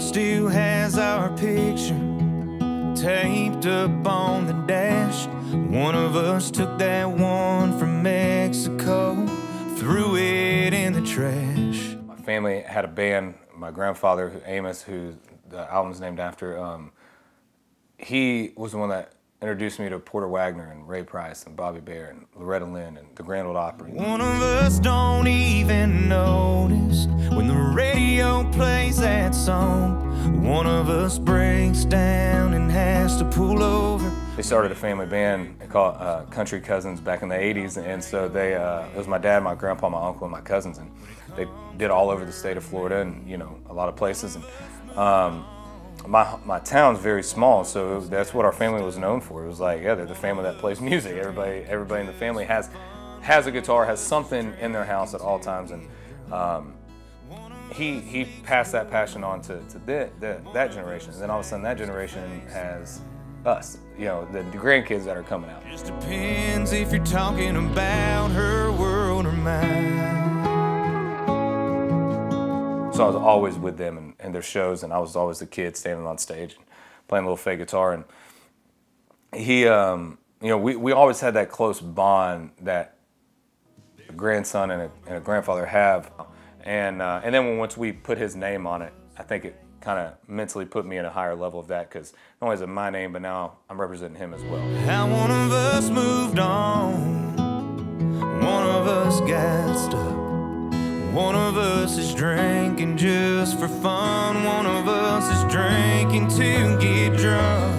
still has our picture taped up on the dash. One of us took that one from Mexico, threw it in the trash. My family had a band. My grandfather, Amos, who the album's named after, um, he was the one that introduced me to Porter Wagoner and Ray Price and Bobby Bare and Loretta Lynn and the Grand Ole Opry. One of us don't even notice radio plays that song. One of us breaks down and has to pull over. They started a family band called uh, Country Cousins back in the 80s, and so they, uh, it was my dad, my grandpa, my uncle, and my cousins, and they did all over the state of Florida and, you know, a lot of places. And um, my, my town's very small, so that's what our family was known for. It was like, yeah, they're the family that plays music. Everybody, everybody in the family has, has a guitar, has something in their house at all times, and um, he, he passed that passion on to, to the, the, that generation. And then all of a sudden, that generation has us, you know, the grandkids that are coming out. Just depends if you're talking about her world or mine. So I was always with them and, and their shows, and I was always the kid standing on stage and playing a little fake guitar. And he, um, you know, we, we always had that close bond that a grandson and a, and a grandfather have. And, uh, and then when, once we put his name on it, I think it kind of mentally put me in a higher level of that because not only is it my name, but now I'm representing him as well. How one of us moved on, one of us got stuck. One of us is drinking just for fun, one of us is drinking to get drunk.